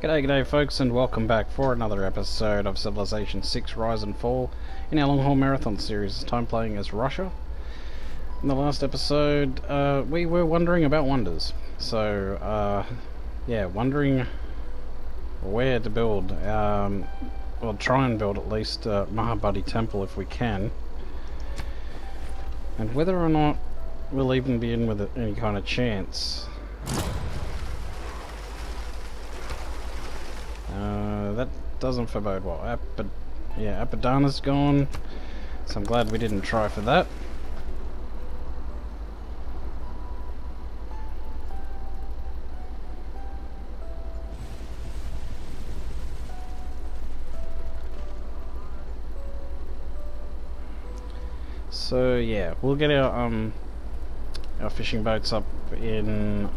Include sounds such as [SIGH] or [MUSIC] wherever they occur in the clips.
G'day, g'day folks and welcome back for another episode of Civilization 6 Rise and Fall in our long haul marathon series. This time playing as Russia. In the last episode, uh, we were wondering about wonders. So, uh, yeah, wondering where to build. Um, we'll try and build at least uh, Mahabodhi Temple if we can. And whether or not we'll even be in with any kind of chance. That doesn't forebode well. Apid yeah, Apadana's gone, so I'm glad we didn't try for that. So yeah, we'll get our um our fishing boats up in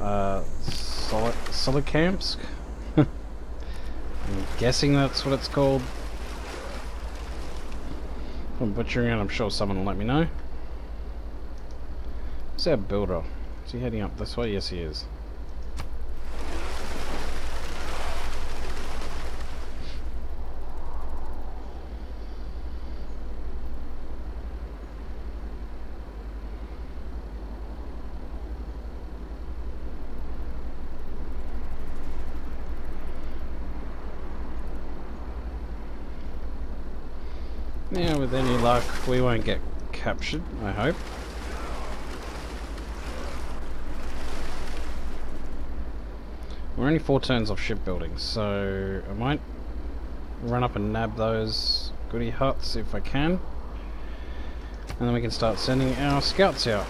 uh Solid Solikamsk. I'm guessing that's what it's called. If I'm butchering it, I'm sure someone will let me know. Where's our builder? Is he heading up this way? Yes, he is. Yeah, with any luck, we won't get captured, I hope. We're only four turns off shipbuilding, so I might run up and nab those goody huts if I can. And then we can start sending our scouts out.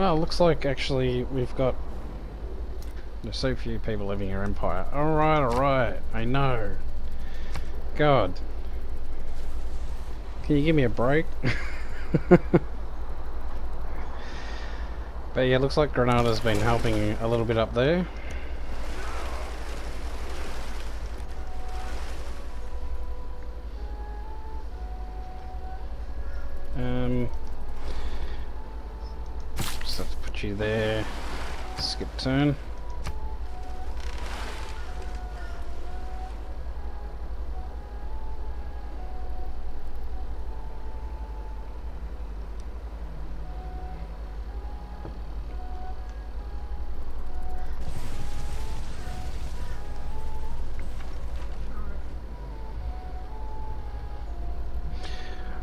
Well, looks like actually we've got there's so few people living in empire. Alright, alright, I know. God. Can you give me a break? [LAUGHS] but yeah, looks like Granada's been helping a little bit up there. Um, just have to put you there. Skip turn.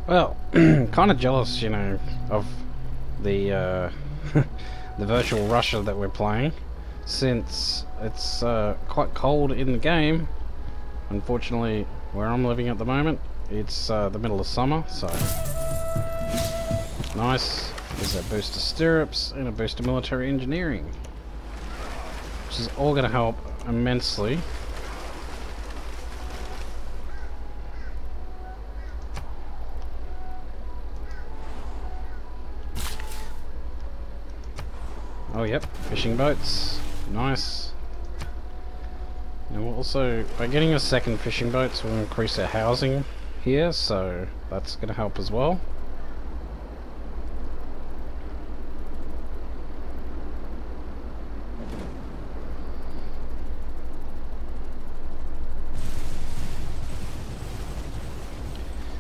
Well, [CLEARS THROAT] kind of jealous, you know, of the uh, [LAUGHS] the virtual Russia that we're playing, since it's uh, quite cold in the game. Unfortunately, where I'm living at the moment, it's uh, the middle of summer, so nice. There's a boost of stirrups and a boost of military engineering, which is all going to help immensely. Yep, fishing boats. Nice. And we'll also, by getting a second fishing boats, we'll increase our housing here, so that's going to help as well.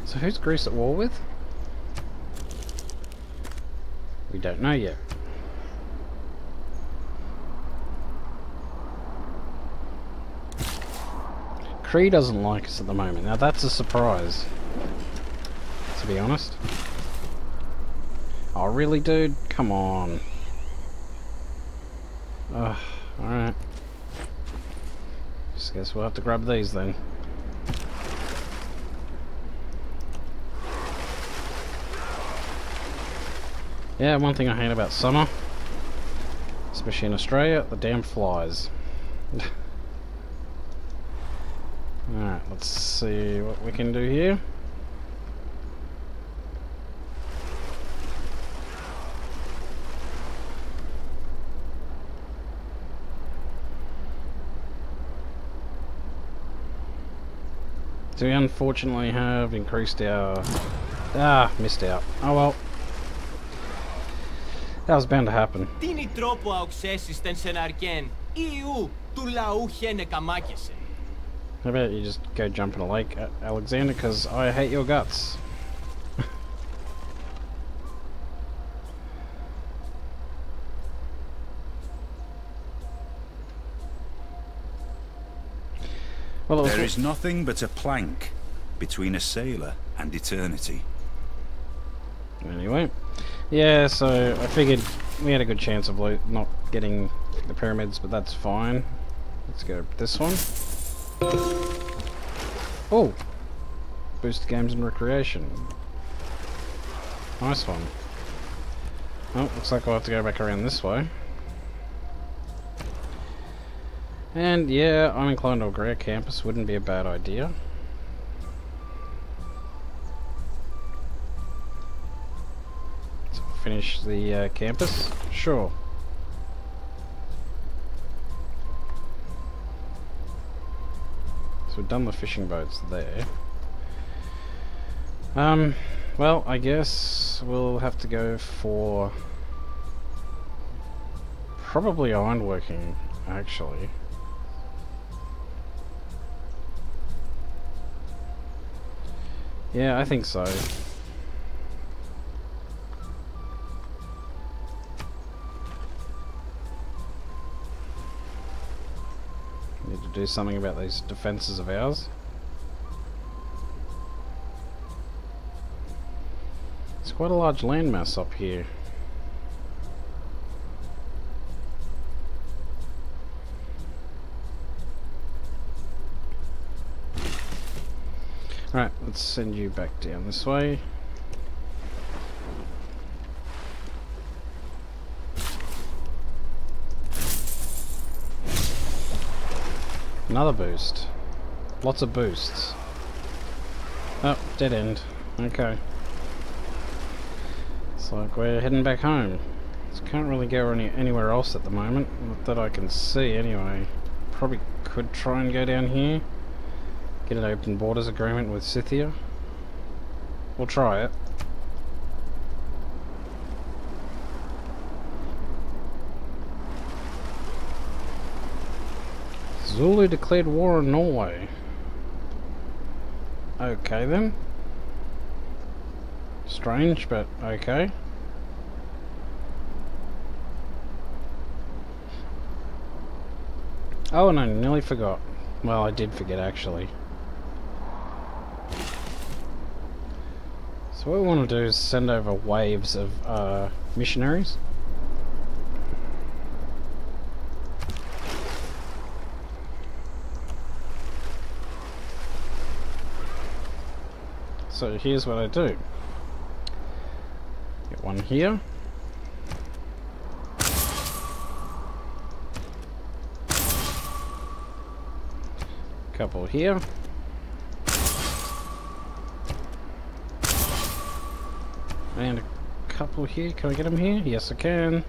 So who's Greece at war with? We don't know yet. Cree doesn't like us at the moment. Now that's a surprise. To be honest. Oh really dude? Come on. Ugh, alright. Just guess we'll have to grab these then. Yeah, one thing I hate about summer, especially in Australia, the damn flies. [LAUGHS] Alright, let's see what we can do here. So we unfortunately have increased our... Ah, missed out. Oh well. That was bound to happen. Τίνι τρόπο αοξέσεις τεν σεναργέν, Ιού του λαού χένε καμάκεσαι. How about you just go jump in a lake, Alexander, because I hate your guts. [LAUGHS] well, there is nothing but a plank between a sailor and eternity. Anyway, yeah, so I figured we had a good chance of not getting the pyramids, but that's fine. Let's go this one. Oh! Boost games and recreation. Nice one. Oh, looks like I'll have to go back around this way. And yeah, I'm inclined to agree, a campus wouldn't be a bad idea. So finish the uh, campus? Sure. We've done the fishing boats there. Um, well, I guess we'll have to go for probably ironworking, actually. Yeah, I think so. Do something about these defences of ours. It's quite a large landmass up here. Alright, let's send you back down this way. Another boost. Lots of boosts. Oh, dead end. Okay. It's like we're heading back home. Can't really go any anywhere else at the moment. Not that I can see anyway. Probably could try and go down here. Get an open borders agreement with Scythia. We'll try it. Zulu declared war on Norway. Okay then. Strange, but okay. Oh, and I nearly forgot. Well, I did forget actually. So what we want to do is send over waves of uh, missionaries. So here's what I do. Get one here. Couple here. And a couple here. Can I get them here? Yes, I can.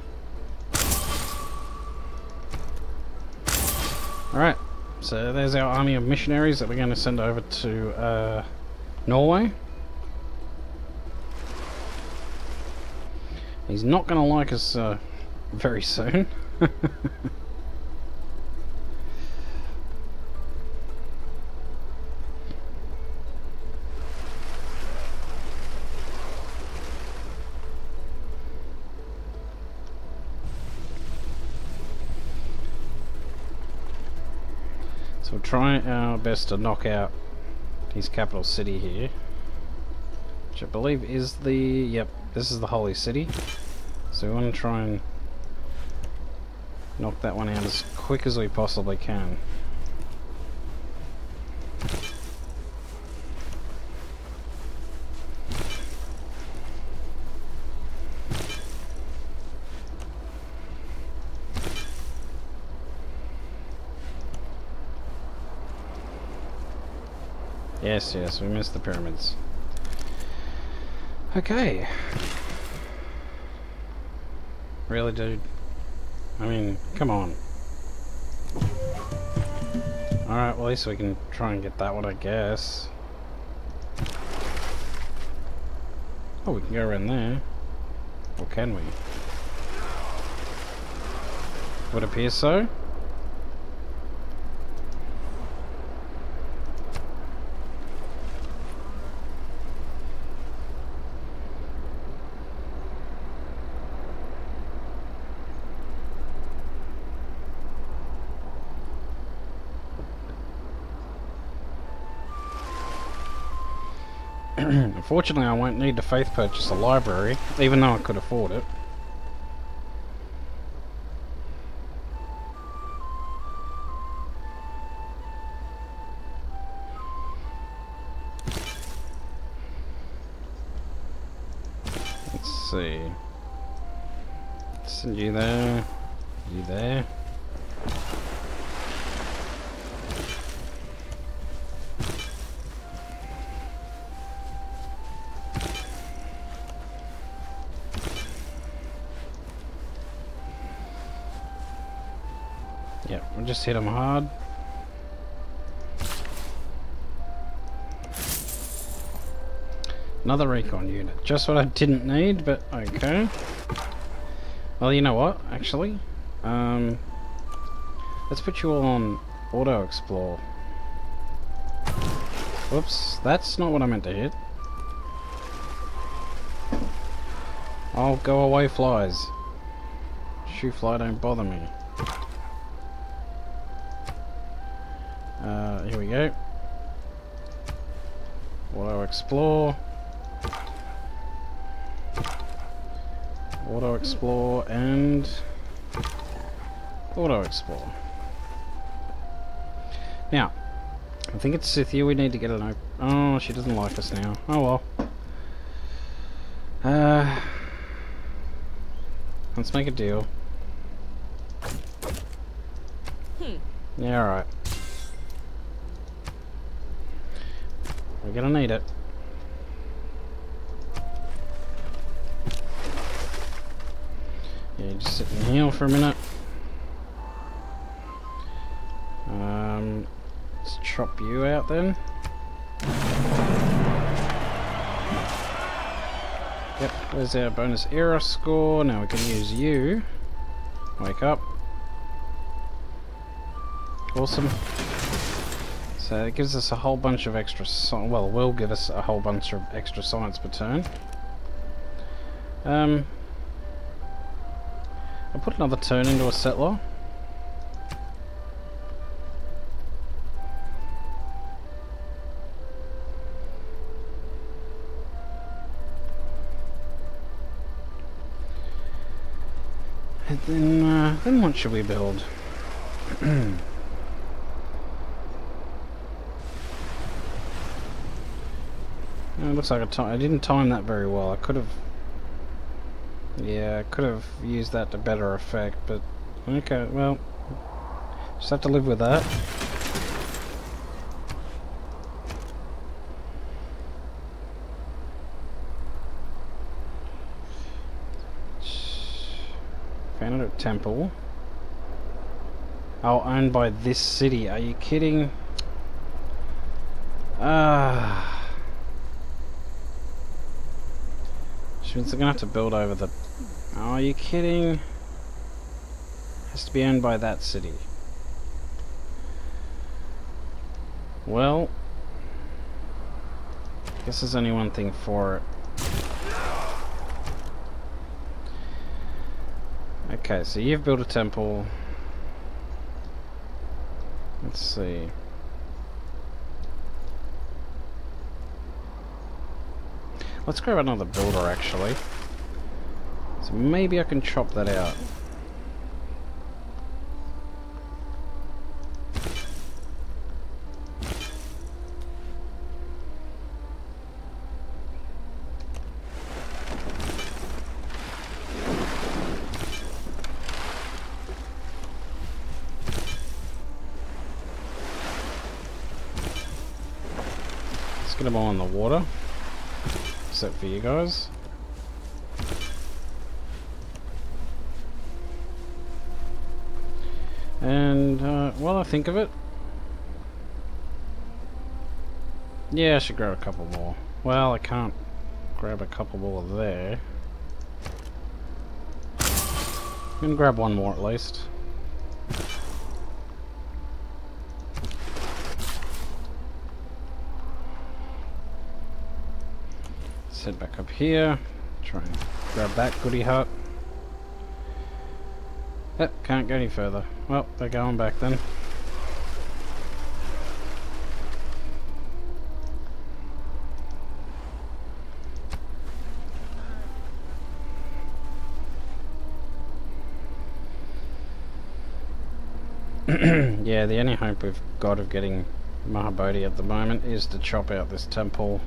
Alright, so there's our army of missionaries that we're going to send over to uh, Norway. He's not going to like us uh, very soon. [LAUGHS] So we'll try our best to knock out his capital city here. Which I believe is the... Yep, this is the holy city. So we want to try and knock that one out as quick as we possibly can. Yes, yes, we missed the pyramids. Okay. Really, dude? I mean, come on. Alright, well at least we can try and get that one, I guess. Oh, we can go around there. Or can we? Would appear so. Unfortunately, I won't need to faith purchase a library, even though I could afford it. Let's see. Send you there. You there. Just hit them hard. Another recon unit. Just what I didn't need, but okay. Well, you know what, actually? Um, let's put you all on auto explore. Whoops, that's not what I meant to hit. I'll go away flies. Shoo fly don't bother me. Auto explore. Auto explore and auto explore. Now, I think it's Scythia we need to get an op- Oh, she doesn't like us now. Oh well. Uh, let's make a deal. Hmm. Yeah, alright. We're gonna need it. Yeah, just sit and heal for a minute. Um, let's chop you out then. Yep, there's our bonus era score. Now we can use you. Wake up. Awesome. So it gives us a whole bunch of extra well, will give us a whole bunch of extra science per turn. Um, I'll put another turn into a settler. And then, uh, then what should we build? [CLEARS THROAT] It looks like I, I didn't time that very well. I could have... Yeah, I could have used that to better effect, but... Okay, well... Just have to live with that. Founded Temple. Oh, owned by this city. Are you kidding? Ah... Which means they're gonna have to build over the... Oh, are you kidding? Has to be owned by that city. Well... Guess there's only one thing for it. Okay, so you've built a temple. Let's see. Let's grab another builder actually. So maybe I can chop that out. Let's get them all in the water except for you guys. And, uh, while I think of it... Yeah, I should grab a couple more. Well, I can't... grab a couple more there. And grab one more at least. Head back up here. Try and grab that goody hut. Yep, can't go any further. Well, they're going back then. [CLEARS THROAT] yeah, the only hope we've got of getting Mahabodhi at the moment is to chop out this temple.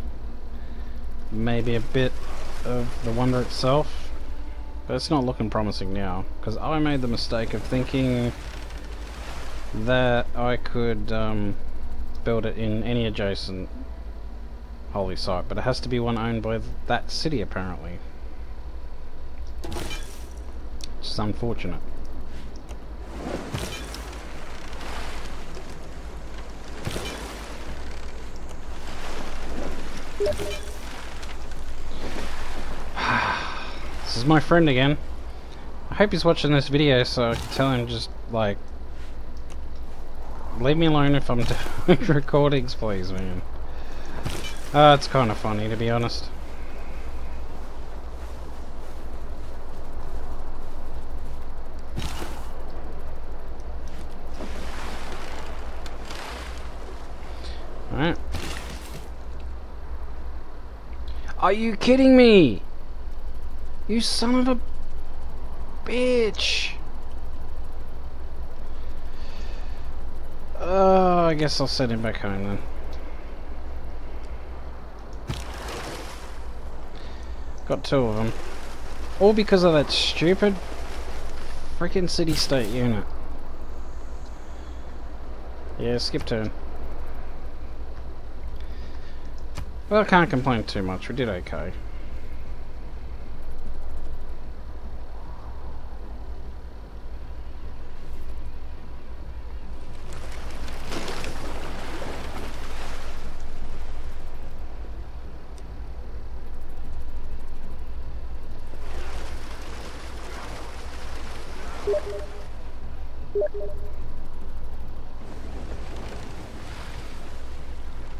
Maybe a bit of the wonder itself. But it's not looking promising now. Because I made the mistake of thinking that I could um, build it in any adjacent holy site. But it has to be one owned by that city apparently. Which is unfortunate. Is my friend again. I hope he's watching this video so I can tell him just, like... Leave me alone if I'm [LAUGHS] doing recordings, please, man. Uh, it's kind of funny, to be honest. Alright. Are you kidding me? You son of a bitch. Oh, I guess I'll send him back home then. Got two of them. All because of that stupid freaking city-state unit. Yeah, skip turn. Well, I can't complain too much. We did okay.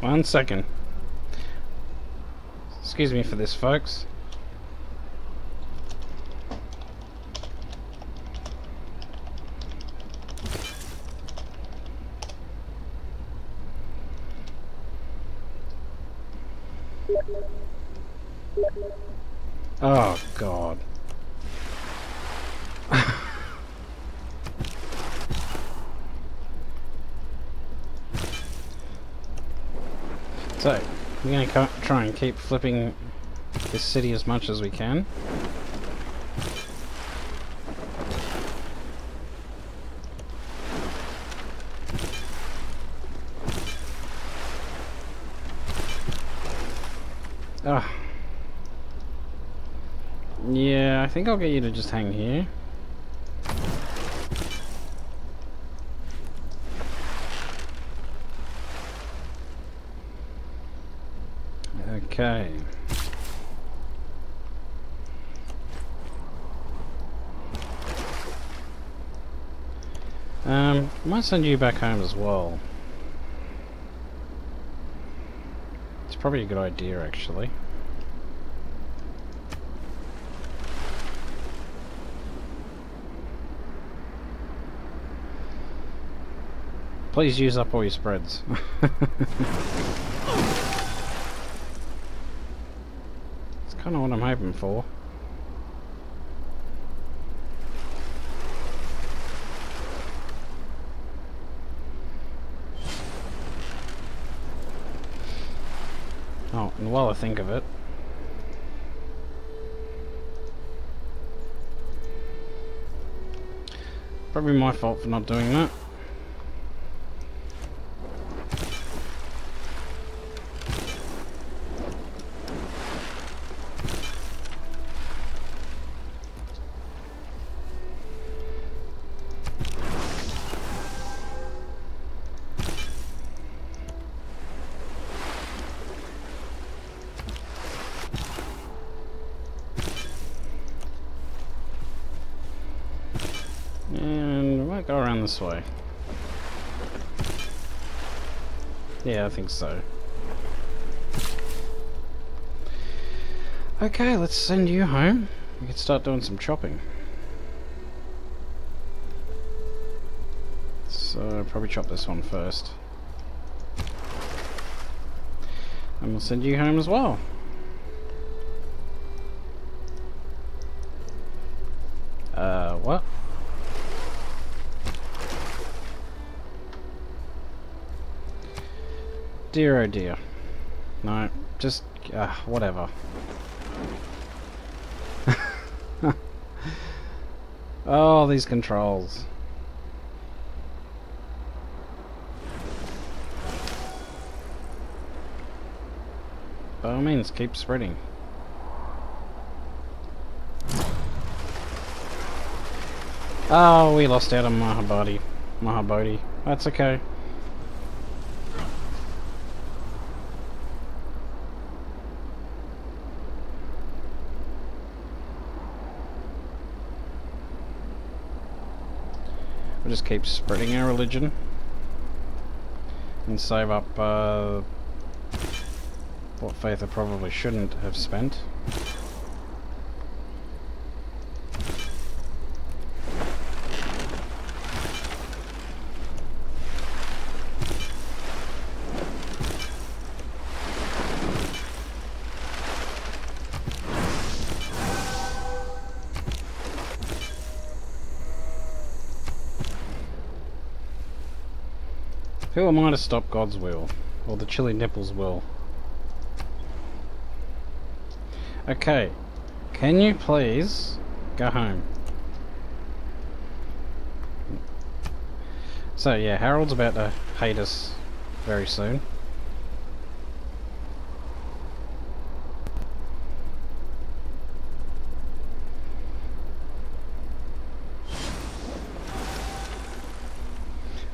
One second. Excuse me for this, folks. Oh, God. so, we're going to try and keep flipping this city as much as we can. Ah. Yeah, I think I'll get you to just hang here. Okay. Um, might send you back home as well. It's probably a good idea, actually. Please use up all your spreads. [LAUGHS] kind of what I'm hoping for. Oh, and while I think of it, probably my fault for not doing that. This way. Yeah, I think so. Okay, let's send you home. We can start doing some chopping. So, probably chop this one first. And we'll send you home as well. Uh, what? Dear oh dear. No, just, uh, whatever. [LAUGHS] oh, these controls. By all means, keep spreading. Oh, we lost out on Mahabodhi. Mahabodhi. That's okay. Just keep spreading our religion and save up uh, what faith I probably shouldn't have spent. I to stop God's will? Or the chilly nipples will? Okay. Can you please go home? So yeah, Harald's about to hate us very soon.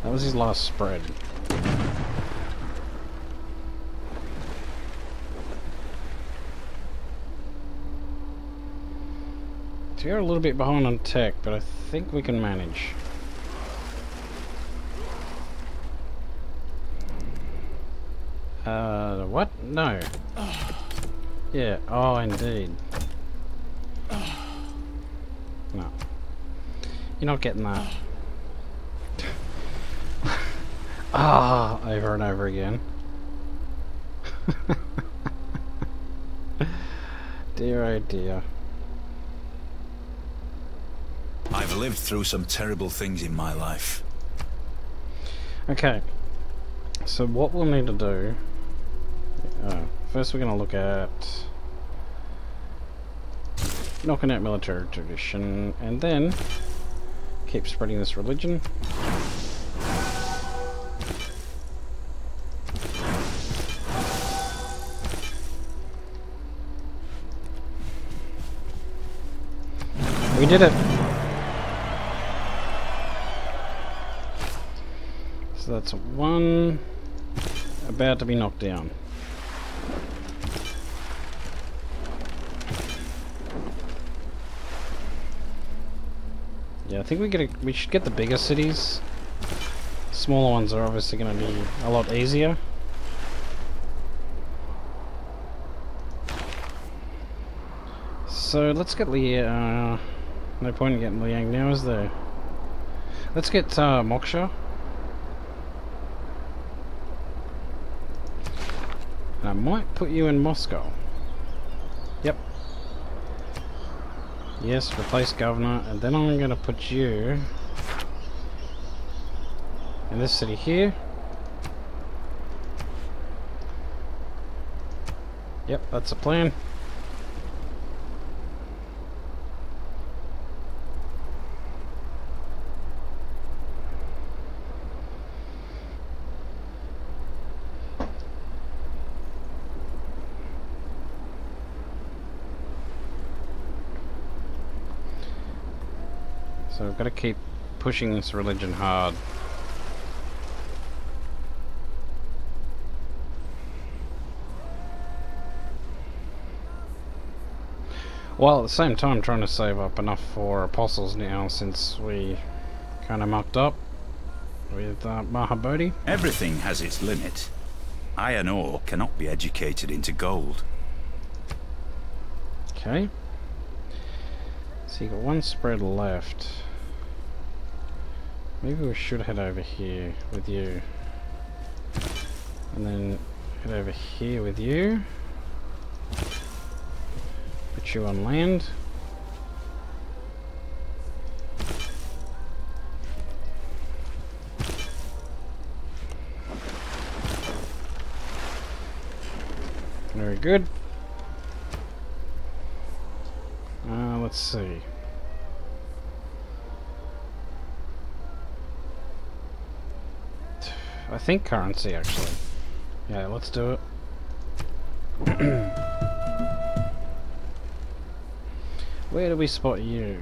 That was his last spread. We are a little bit behind on tech, but I think we can manage. Uh, what? No. Yeah, oh indeed. No. You're not getting that. [LAUGHS] Ah, over and over again. [LAUGHS] dear oh dear. I've lived through some terrible things in my life. Okay. So what we'll need to do... Uh, first we're going to look at... Knocking out military tradition, and then keep spreading this religion. We did it! So that's one about to be knocked down. Yeah, I think we get a, we should get the bigger cities. Smaller ones are obviously going to be a lot easier. So let's get the. Uh, no point in getting Liang now, is there? Let's get uh, Moksha. I might put you in Moscow. Yep. Yes, replace governor, and then I'm going to put you in this city here. Yep, that's a plan. So I've got to keep pushing this religion hard. While at the same time trying to save up enough for apostles now since we kind of mucked up with uh, Mahabodhi. Everything has its limit. Iron ore cannot be educated into gold. Okay. So you got one spread left. Maybe we should head over here with you. And then head over here with you. Put you on land. Very good. Uh, let's see. I think currency actually. Yeah, let's do it. [CLEARS THROAT] Where do we spot you?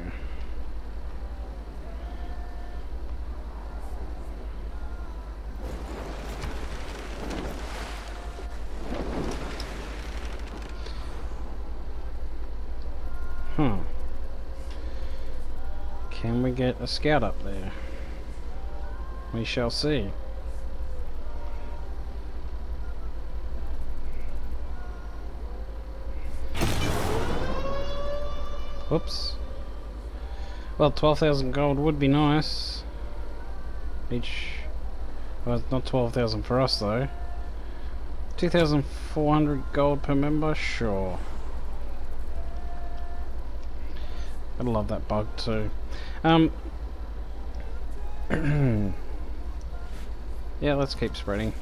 Hmm. Can we get a scout up there? We shall see. Whoops. Well, 12,000 gold would be nice. Each... Well, not 12,000 for us, though. 2,400 gold per member? Sure. I love that bug, too. Um... [CLEARS THROAT] yeah, let's keep spreading.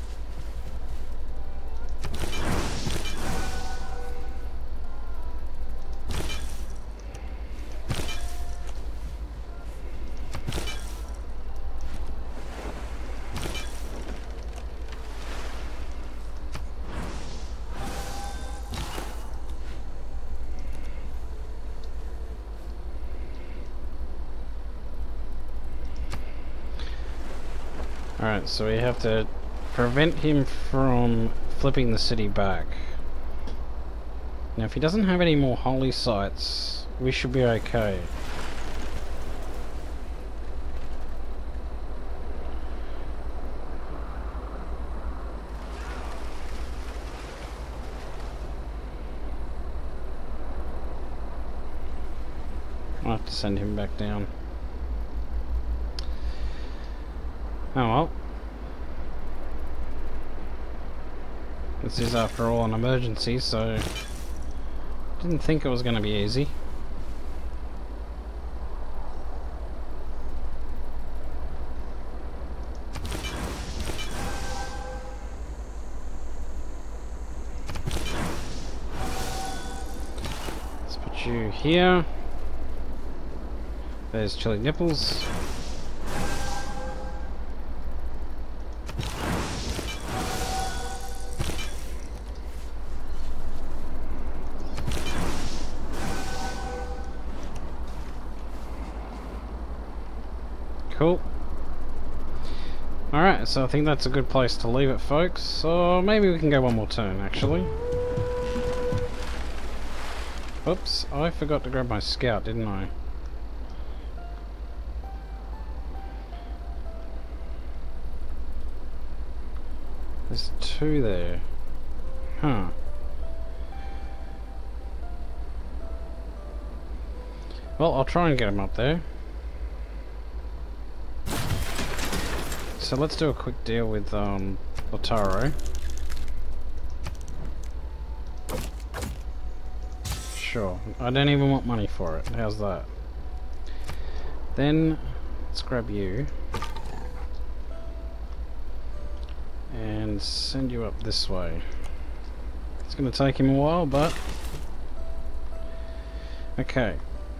Alright, so we have to prevent him from flipping the city back. Now if he doesn't have any more holy sites, we should be okay. I'll have to send him back down. Oh well. This is after all an emergency, so didn't think it was going to be easy. Let's put you here. There's chilly nipples. So I think that's a good place to leave it, folks. So maybe we can go one more turn, actually. Oops, I forgot to grab my scout, didn't I? There's two there. Huh. Well, I'll try and get him up there. So let's do a quick deal with um. Sure, I don't even want money for it. How's that? Then let's grab you and send you up this way. It's going to take him a while, but okay.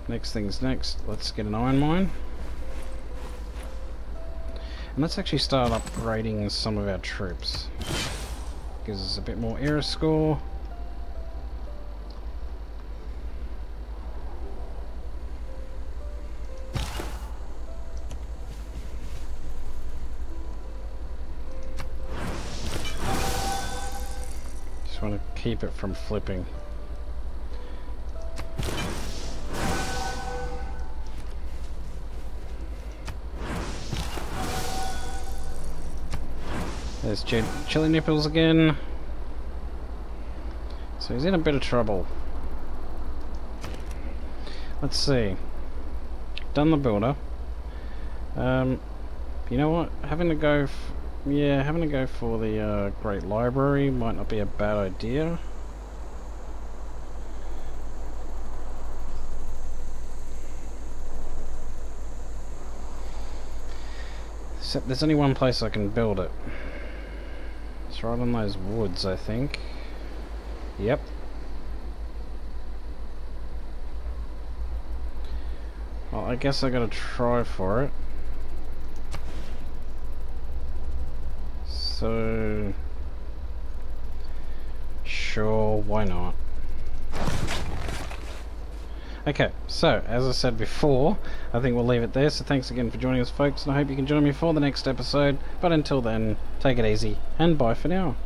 Next thing's next. Let's get an iron mine. And let's actually start upgrading some of our troops. Gives us a bit more era score. Just want to keep it from flipping. Chilly Nipples again. So he's in a bit of trouble. Let's see. Done the builder. Um, you know what? Having to go, yeah, having to go for the uh, Great Library might not be a bad idea. Except there's only one place I can build it. Right on those woods, I think. Yep. Well, I guess I gotta try for it. So... Sure, why not? Okay, so, as I said before, I think we'll leave it there. So thanks again for joining us, folks, and I hope you can join me for the next episode. But until then, take it easy, and bye for now.